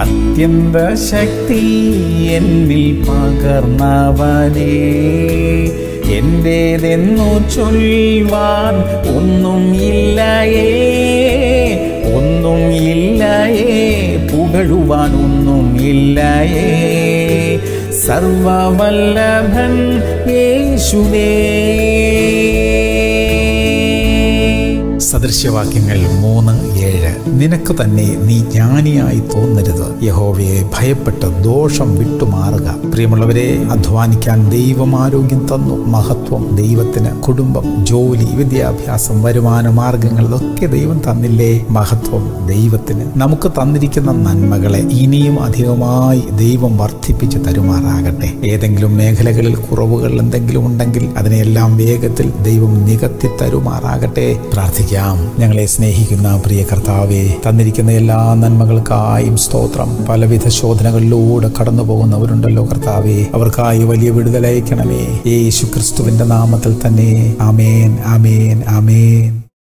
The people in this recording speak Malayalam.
അത്യന്ത ശക്തി എന്നിൽ പകർന്നവനേ. എന്റേതെന്നു ചൊല്ലുവാൻ ഒന്നും ഇല്ലയേ. ഒന്നും ഇല്ലയേ. പുകഴുവാൻ ഒന്നും ഇല്ലയേ. സർവവല്ലഭൻ യേശുവേ. സദൃശ്യവാക്യങ്ങൾ മൂന്ന് ഏഴ്. നിനക്ക് തന്നെ നീ ജ്ഞാനിയായി തോന്നരുത്. യഹോവയെ ഭയപ്പെട്ട് ദോഷം വിട്ടുമാറുക. പ്രിയമുള്ളവരെ അധ്വാനിക്കാൻ ദൈവം ആരോഗ്യം തന്നു. മഹത്വം ദൈവത്തിന്. കുടുംബം ജോലി വിദ്യാഭ്യാസം വരുമാന മാർഗങ്ങൾ ഇതൊക്കെ ദൈവം തന്നില്ലേ? മഹത്വം ദൈവത്തിന്. നമുക്ക് തന്നിരിക്കുന്ന നന്മകളെ ഇനിയും അധികമായി ദൈവം വർദ്ധിപ്പിച്ച് തരുമാറാകട്ടെ. ഏതെങ്കിലും മേഖലകളിൽ കുറവുകൾ എന്തെങ്കിലും ഉണ്ടെങ്കിൽ അതിനെല്ലാം വേഗത്തിൽ ദൈവം നികത്തി തരുമാറാകട്ടെ. പ്രാർത്ഥിക്കാം. ഞങ്ങളെ സ്നേഹിക്കുന്ന പ്രിയ കർത്താവെ തന്നിരിക്കുന്ന എല്ലാ നന്മകൾക്കായും സ്തോത്രം. പലവിധ ശോധനകളിലൂടെ കടന്നു പോകുന്നവരുണ്ടല്ലോ കർത്താവെ. അവർക്കായി വലിയ വിടുതലയക്കണമേ. യേശു ക്രിസ്തുവിന്റെ നാമത്തിൽ തന്നെ. ആമേൻ ആമേൻ ആമേൻ.